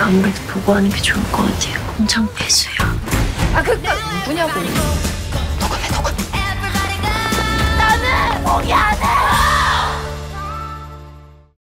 아무래도 보고하는 게 좋을 것 같아요. 공장 폐수야. 아, 그, 그 누구냐고.